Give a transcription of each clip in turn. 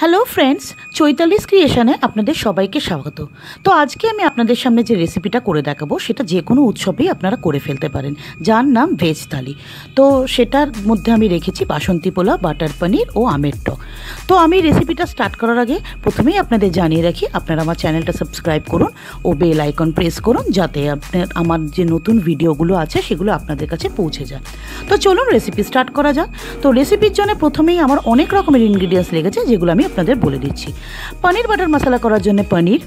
Hello friends Chaitali's ক্রিয়েশনে আপনাদের সবাইকে স্বাগত। তো আজকে আমি আপনাদের সামনে যে রেসিপিটা করে দেখাবো, সেটা যে কোনো উৎসবেই আপনারা করে ফেলতে পারেন। যার নাম ভেজ থালি তো সেটার মধ্যে আমি রেখেছি বাসন্তী পোলা বাটার পনির ও আমের টক। তো আমি রেসিপিটা স্টার্ট করার আগে প্রথমেই আপনাদের জানিয়ে রাখি, আপনারা আমার চ্যানেলটা সাবস্ক্রাইব করুন ও বেল আইকন প্রেস করুন, যাতে আপনার, আমার যে নতুন ভিডিওগুলো আছে, সেগুলো আপনাদের কাছে পৌঁছে যায়। তো চলুন রেসিপি স্টার্ট করা যাক। তো রেসিপির জন্য প্রথমেই আমার অনেক রকমের ইনগ্রিডিয়েন্টস লেগেছে, যেগুলো আমি আপনাদের বলে দিচ্ছি। পনির বাটার মশলা করার জন্য পনির,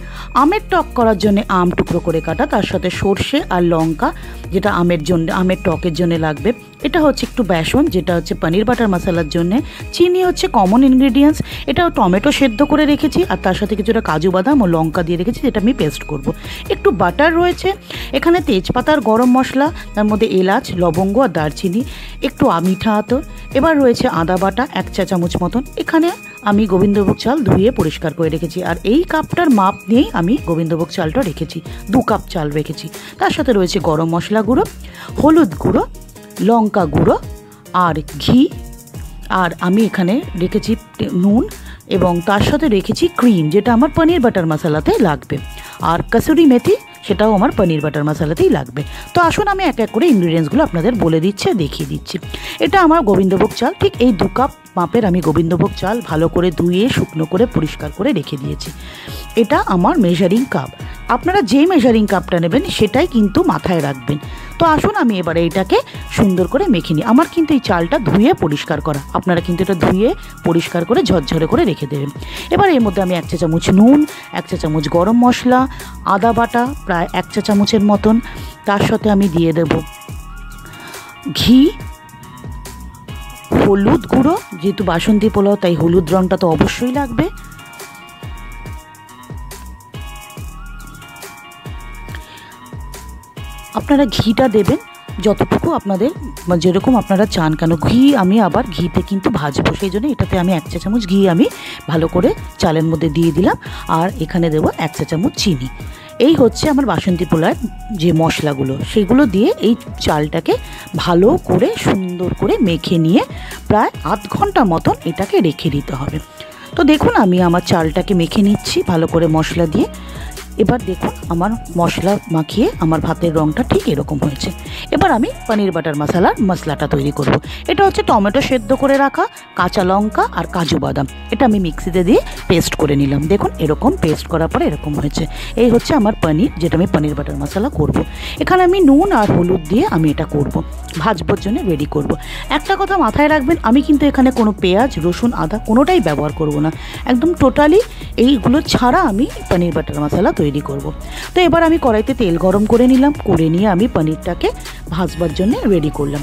আমের টক করার জন্য আম টুকরো করে কাটা, তার সাথে সর্ষে আর লঙ্কা, যেটা আমের জন্য, আমের টকের জন্য লাগবে। এটা হচ্ছে একটু বেসন, যেটা হচ্ছে পনির বাটার মশলার জন্য। চিনি হচ্ছে কমন ইনগ্রিডিয়েন্টস এটাও টমেটো সেদ্ধ করে রেখেছি, আর তার সাথে কিছুটা কাজু বাদাম ও লঙ্কা দিয়ে রেখেছি, যেটা আমি পেস্ট করব। একটু বাটার রয়েছে, এখানে তেজপাতার গরম মশলা, তার মধ্যে এলাচ, লবঙ্গ আর দারচিনি, একটু মিঠা আতর। এবার রয়েছে আদা বাটা, এক চা চামচ মতন। এখানে আমি গোবিন্দভোগ চাল ধুয়ে পরিষ্কার করে রেখেছি। আর এই কাপটার মাপ নিয়েই আমি গোবিন্দভোগ চালটা রেখেছি। দু কাপ চাল রেখেছি। তার সাথে রয়েছে গরম মশলা গুঁড়ো, হলুদ গুঁড়ো, লঙ্কা গুঁড়ো আর ঘি। আর আমি এখানে রেখেছি নুন এবং তার সাথে রেখেছি ক্রিম, যেটা আমার পনির বাটার মশলাতে লাগবে। আর কাসুরি মেথি, সেটাও আমার পনির বাটার মশালাতেই লাগবে। তো আসুন আমি এক এক করে ইনগ্রিডিয়েন্টসগুলো আপনাদের বলে দিচ্ছি, দেখিয়ে দিচ্ছি। এটা আমার গোবিন্দভোগ চাল, ঠিক এই দু কাপ মাপের আমি গোবিন্দভোগ চাল ভালো করে ধুয়ে, শুকনো করে, পরিষ্কার করে রেখে দিয়েছি। এটা আমার মেজারিং কাপ আপনারা যে মেজারিং কাপটা নেবেন, সেটাই কিন্তু মাথায় রাখবেন। তো আসুন আমি এবারে এটাকে সুন্দর করে মেখে নিই। আমার কিন্তু এই চালটা ধুয়ে পরিষ্কার করা। আপনারা কিন্তু এটা ধুয়ে, পরিষ্কার করে, ঝরঝরে করে রেখে দেবেন। এবার এর মধ্যে আমি এক চা চামচ নুন, এক চা চামচ গরম মশলা, আদা বাটা, প্রায় এক চা চামচের মতন। তার সাথে আমি দিয়ে দেব ঘি হলুদ গুঁড়ো, যেহেতু বাসন্তী পোলাও, তাই হলুদ রঙটা তো অবশ্যই লাগবে। আপনারা ঘিটা দেবেন, যতটুকু আপনাদের যেরকম আপনারা চান, কেন ঘি আমি আবার ঘিতে কিন্তু ভাজবো, সেই জন্য এটাতে আমি এক চা চামচ ঘি আমি ভালো করে চালের মধ্যে দিয়ে দিলাম, আর এখানে দেবো এক চা চামচ চিনি। এই হচ্ছে আমার বাসন্তী পোলার যে মশলাগুলো, সেগুলো দিয়ে এই চালটাকে ভালো করে সুন্দর করে মেখে নিয়ে প্রায় আধ ঘণ্টা মতন এটাকে রেখে দিতে হবে। তো দেখুন আমি আমার চালটাকে মেখে নিচ্ছি ভালো করে মশলা দিয়ে। এবার দেখুন, আমার মশলা মাখিয়ে আমার ভাতের রঙটা ঠিক এরকম হয়েছে এবার আমি পনির বাটার মশলার মশলাটা তৈরি করব। এটা হচ্ছে টমেটো সেদ্ধ করে রাখা, কাঁচা লঙ্কা আর কাজু বাদাম এটা আমি মিক্সিতে দিয়ে পেস্ট করে নিলাম দেখুন, এরকম পেস্ট করার পরে এরকম হয়েছে এই হচ্ছে আমার পনির, যেটা আমি পনির বাটার মশলা করব। এখানে আমি নুন আর হলুদ দিয়ে আমি এটা করব। ভাজবার জন্য রেডি করব। একটা কথা মাথায় রাখবেন, আমি কিন্তু এখানে কোনো পেঁয়াজ, রসুন, আদা কোনোটাই ব্যবহার করব না একদম টোটালি এইগুলো ছাড়া আমি পনির বাটার মশলা তৈরি করব। তো এবার আমি কড়াইতে তেল গরম করে নিলাম, করে নিয়ে আমি পনিরটাকে ভাজবার জন্য রেডি করলাম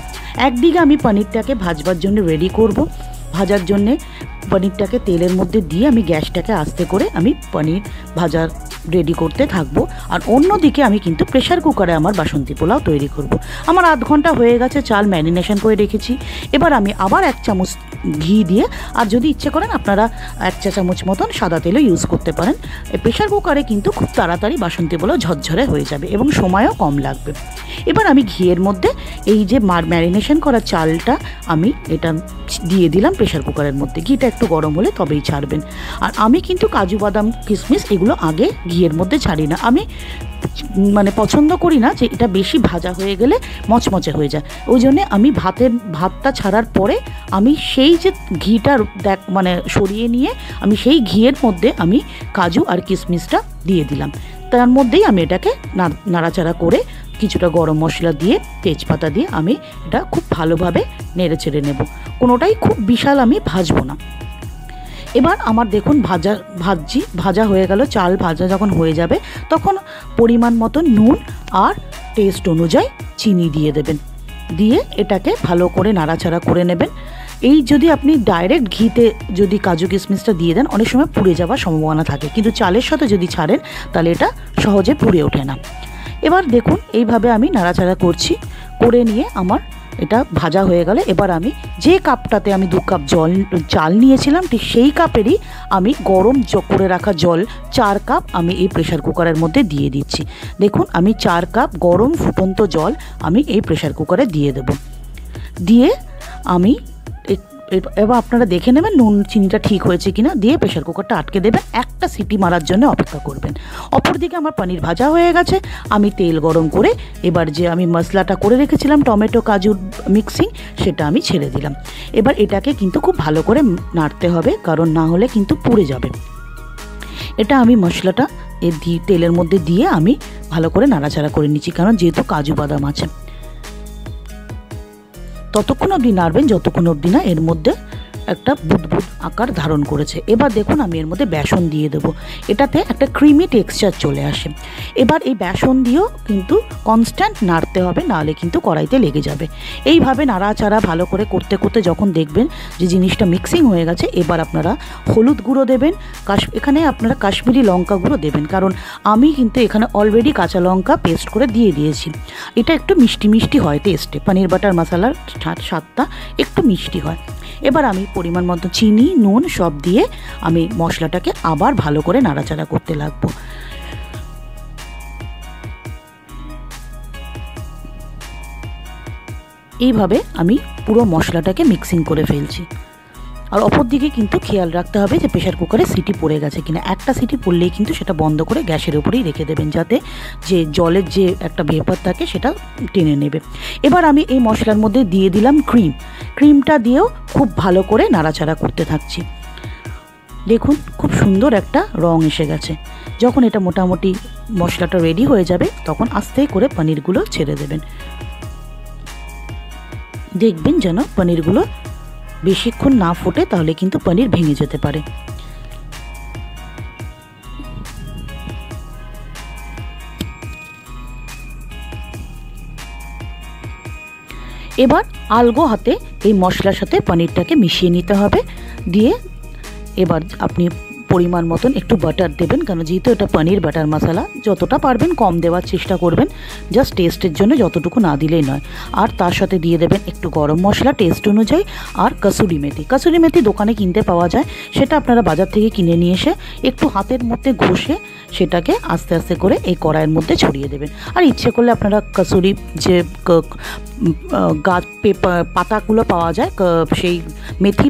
একদিকে আমি পনিরটাকে ভাজবার জন্য রেডি করব ভাজার জন্যে পনিরটাকে তেলের মধ্যে দিয়ে আমি গ্যাসটাকে আস্তে করে আমি পনির ভাজার রেডি করতে থাকব আর অন্যদিকে আমি কিন্তু প্রেশার কুকারে আমার বাসন্তী পোলাও তৈরি করব। আমার আধ ঘণ্টা হয়ে গেছে, চাল ম্যারিনেশন করে রেখেছি এবার আমি আবার এক চামচ ঘি দিয়ে। আর যদি ইচ্ছে করেন, আপনারা এক চা চামচ মতন সাদা তেলও ইউজ করতে পারেন। প্রেশার কুকারে কিন্তু খুব তাড়াতাড়ি বাসন্তী পোলাও ঝরঝরে হয়ে যাবে এবং সময়ও কম লাগবে। এবার আমি ঘিয়ের মধ্যে এই যে মার ম্যারিনেশন করা চালটা আমি এটা দিয়ে দিলাম প্রেশার কুকারের মধ্যে। ঘিটা একটু গরম হলে তবেই ছাড়বেন। আর আমি কিন্তু কাজু বাদাম কিশমিশ এগুলো আগে ঘিয়ের মধ্যে ছাড়ি না। আমি মানে পছন্দ করি না যে এটা বেশি ভাজা হয়ে গেলে মচমচে হয়ে যায়। ওই জন্যে আমি ভাতের ভাতটা ছাড়ার পরে আমি সেই যে ঘিটা দেখ মানে সরিয়ে নিয়ে আমি সেই ঘিয়ের মধ্যে আমি কাজু আর কিশমিশটা দিয়ে দিলাম। তার মধ্যেই আমি এটাকে নাড়াচাড়া করে কিছুটা গরম মশলা দিয়ে, তেজপাতা দিয়ে আমি এটা খুব ভালোভাবে নেড়ে চেড়ে নেব। কোনোটাই খুব বিশাল আমি ভাজবো না। এবার আমার দেখুন ভাজা, ভাজছি, ভাজা হয়ে গেল, চাল ভাজা যখন হয়ে যাবে, তখন পরিমাণ মতো নুন আর টেস্ট অনুযায়ী চিনি দিয়ে দেবেন। দিয়ে এটাকে ভালো করে নাড়াচাড়া করে নেবেন। এই যদি আপনি ডাইরেক্ট ঘিতে যদি কাজু কিশমিশটা দিয়ে দেন, অনেক সময় পুড়ে যাওয়ার সম্ভাবনা থাকে। কিন্তু চালের সাথে যদি ছাড়েন, তাহলে এটা সহজে পুড়ে ওঠে না। এবার দেখুন, এইভাবে আমি নাড়াচাড়া করছি। করে নিয়ে আমার এটা ভাজা হয়ে গেলে এবার আমি যে কাপটাতে আমি দু কাপ জল, চাল নিয়েছিলাম, ঠিক সেই কাপেরই আমি গরম করে রাখা জল চার কাপ আমি এই প্রেশার কুকারের মধ্যে দিয়ে দিচ্ছি। দেখুন, আমি চার কাপ গরম ফুটন্ত জল আমি এই প্রেশার কুকারে দিয়ে দেব। দিয়ে আমি এবার আপনারা দেখে নেবেন নুন চিনিটা ঠিক হয়েছে কিনা। দিয়ে প্রেশার কুকারটা আটকে দেবেন। একটা সিটি মারার জন্য অপেক্ষা করবেন। অপরদিকে আমার পনির ভাজা হয়ে গেছে। আমি তেল গরম করে এবার যে আমি মশলাটা করে রেখেছিলাম, টমেটো কাজুর মিক্সিং সেটা আমি ছেড়ে দিলাম। এবার এটাকে কিন্তু খুব ভালো করে নাড়তে হবে, কারণ না হলে কিন্তু পুড়ে যাবে। এটা আমি মশলাটা এ দিয়ে তেলের মধ্যে দিয়ে আমি ভালো করে নাড়াচাড়া করে নিচ্ছি, কারণ যেহেতু কাজু বাদাম আছে। ততক্ষণ অবধি নাড়বেন যতক্ষণ অবধি না এর মধ্যে একটা বুদবুদ আকার ধারণ করেছে। এবার দেখুন আমি এর মধ্যে বেসন দিয়ে দেবো। এটাতে একটা ক্রিমি টেক্সচার চলে আসে। এবার এই বেসন দিয়েও কিন্তু কনস্ট্যান্ট নাড়তে হবে, নাহলে কিন্তু কড়াইতে লেগে যাবে। এইভাবে নাড়াচাড়া ভালো করে করতে করতে যখন দেখবেন যে জিনিসটা মিক্সিং হয়ে গেছে, এবার আপনারা হলুদ গুঁড়ো দেবেন, কাশ এখানে আপনারা কাশ্মীরি লঙ্কা গুঁড়ো দেবেন। কারণ আমি কিন্তু এখানে অলরেডি কাঁচা লঙ্কা পেস্ট করে দিয়ে দিয়েছি। এটা একটু মিষ্টি মিষ্টি হয় টেস্টে পনির বাটার মশালার স্বাদটা একটু মিষ্টি হয়। এবার আমি পরিমাণ মতো চিনি, নুন সব দিয়ে আমি মশলাটাকে আবার ভালো করে নাড়াচাড়া করতে লাগবো। এইভাবে আমি পুরো মশলাটাকে মিক্সিং করে ফেলছি। আর অপর দিকে কিন্তু খেয়াল রাখতে হবে যে প্রেশার কুকারে সিটি পড়ে গেছে কিনা। একটা সিটি পড়লেই কিন্তু সেটা বন্ধ করে গ্যাসের উপরেই রেখে দেবেন, যাতে যে জলের যে একটা ভেপার থাকে সেটা টেনে নেবে। এবার আমি এই মশলার মধ্যে দিয়ে দিলাম ক্রিম ক্রিমটা দিয়েও খুব ভালো করে নাড়াচাড়া করতে থাকছি। দেখুন, খুব সুন্দর একটা রং এসে গেছে। যখন এটা মোটামুটি মশলাটা রেডি হয়ে যাবে, তখন আস্তে করে পনিরগুলো ছেড়ে দেবেন। দেখবেন যেন পনিরগুলো বেশিক্ষণ না ফোটে তাহলে কিন্তু পনির ভেঙে যেতে পারে। এবার আলগো হাতে এই মশলার সাথে পনিরটাকে মিশিয়ে নিতে হবে। দিয়ে এবার আপনি পরিমাণ মতন একটু বাটার দেবেন কারণ যেহেতু এটা পনির বাটার মশলা যতটা পারবেন কম দেওয়ার চেষ্টা করবেন জাস্ট টেস্টের জন্য যতটুকু না দিলেই নয়। আর তার সাথে দিয়ে দেবেন একটু গরম মশলা টেস্ট অনুযায়ী, আর কাসুরি মেথি। কাসুরি মেথি দোকানে কিনতে পাওয়া যায়, সেটা আপনারা বাজার থেকে কিনে নিয়ে এসে একটু হাতের মধ্যে ঘষে সেটাকে আস্তে আস্তে করে এই কড়াইয়ের মধ্যে ছড়িয়ে দেবেন। আর ইচ্ছে করলে আপনারা কাসুরি যে গাছ পাতাগুলো পাওয়া যায় সেই মেথি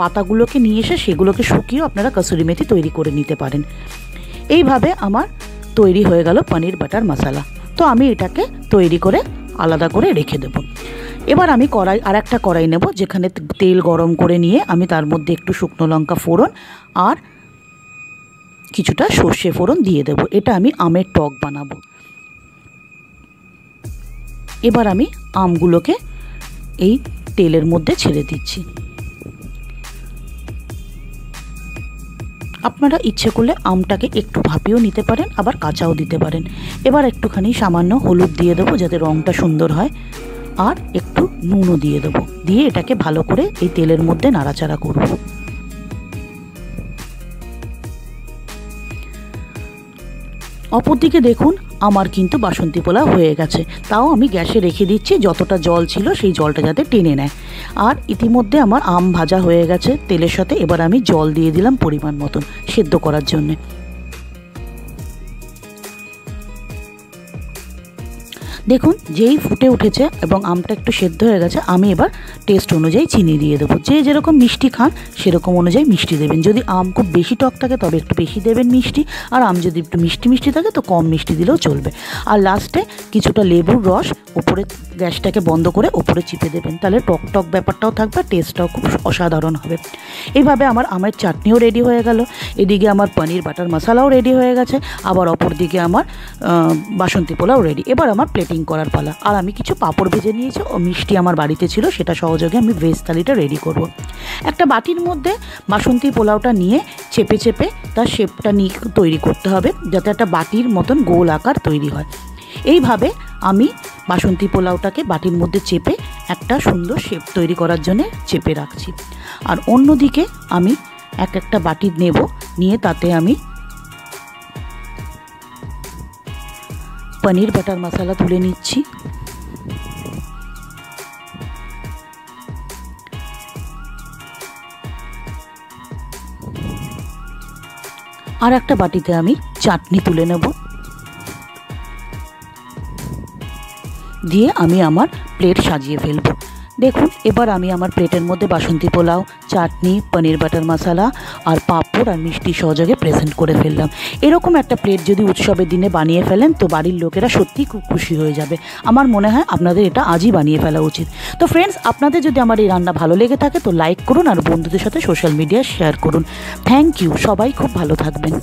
পাতাগুলোকে নিয়ে এসে সেগুলোকে শুকিয়েও আপনারা কাসুরি মেথি তৈরি করে নিতে পারেন। এইভাবে আমার তৈরি হয়ে গেল পনির বাটার মশলা। তো আমি এটাকে তৈরি করে আলাদা করে রেখে দেব। এবার আমি কড়াই আর একটা কড়াই নেব, যেখানে তেল গরম করে নিয়ে আমি তার মধ্যে একটু শুকনো লঙ্কা ফোড়ন আর কিছুটা সর্ষে ফোড়ন দিয়ে দেব। এটা আমি আমের টক বানাবো। এবার আমি আমগুলোকে এই তেলের মধ্যে ছেড়ে দিচ্ছি। আপনারা ইচ্ছে করলে আমটাকে একটু ভাপিয়েও নিতে পারেন, আবার কাঁচাও দিতে পারেন। এবার একটুখানি সামান্য হলুদ দিয়ে দেবো যাতে রঙটা সুন্দর হয়, আর একটু নুনও দিয়ে দেবো। দিয়ে এটাকে ভালো করে এই তেলের মধ্যে নাড়াচাড়া করব। অপরদিকে দেখুন, আমার কিন্তু বাসন্তী পোলাও হয়ে গেছে। তাও আমি গ্যাসে রেখে দিচ্ছি, যতটা জল ছিল সেই জলটা যাতে টেনে নেয়। আর ইতিমধ্যে আমার আম ভাজা হয়ে গেছে, তেলের সাথে এবার আমি জল দিয়ে দিলাম পরিমাণ মতন, সেদ্ধ করার জন্যে। দেখুন, যেই ফুটে উঠেছে এবং আমটা একটু সেদ্ধ হয়ে গেছে, আমি এবার টেস্ট অনুযায়ী চিনি দিয়ে দেবো। যে যেরকম মিষ্টি খান, সেরকম অনুযায়ী মিষ্টি দেবেন। যদি আম খুব বেশি টক থাকে, তবে একটু বেশি দেবেন মিষ্টি। আর আম যদি একটু মিষ্টি মিষ্টি থাকে, তো কম মিষ্টি দিলেও চলবে। আর লাস্টে কিছুটা লেবুর রস ওপরে গ্যাসটাকে বন্ধ করে ওপরে চিপে দেবেন। তাহলে টক টক ব্যাপারটাও থাকবে টেস্টটাও খুব অসাধারণ হবে। এইভাবে আমার আমের চাটনিও রেডি হয়ে গেল। এদিকে আমার পনির বাটার মশলাও রেডি হয়ে গেছে। আবার অপর দিকে আমার বাসন্তী পোলাও রেডি এবার আমার প্লেটিং করার পালা। আর আমি কিছু পাঁপড় ভেজে নিয়েছি। ও মিষ্টি আমার বাড়িতে ছিল, সেটা সহযোগে আমি ভেজ থালিটা রেডি করব। একটা বাটির মধ্যে বাসন্তী পোলাওটা নিয়ে চেপে চেপে তার শেপটা নিয়ে তৈরি করতে হবে, যাতে একটা বাটির মতন গোল আকার তৈরি হয়। এইভাবে আমি বাসন্তী পোলাওটাকে বাটির মধ্যে চেপে একটা সুন্দর শেপ তৈরি করার জন্য চেপে রাখছি। আর অন্যদিকে আমি এক একটা বাটি নেব, নিয়ে তাতে আমি পনির, বাটার মশলা তুলে নিচ্ছি। আর একটা বাটিতে আমি চাটনি তুলে নেব। দিয়ে আমি আমার প্লেট সাজিয়ে ফেলব। দেখুন, এবার আমি আমার প্লেটের মধ্যে বাসন্তী পোলাও, চাটনি, পনির বাটার মশলা আর পাঁপড় আর মিষ্টি সহযোগে প্রেজেন্ট করে ফেললাম। এরকম একটা প্লেট যদি উৎসবের দিনে বানিয়ে ফেলেন, তো বাড়ির লোকেরা সত্যিই খুব খুশি হয়ে যাবে। আমার মনে হয় আপনাদের এটা আজই বানিয়ে ফেলা উচিত। তো ফ্রেন্ডস আপনাদের যদি আমার এই রান্না ভালো লেগে থাকে, তো লাইক করুন আর বন্ধুদের সাথে সোশ্যাল মিডিয়ায় শেয়ার করুন। থ্যাংক ইউ সবাই খুব ভালো থাকবেন।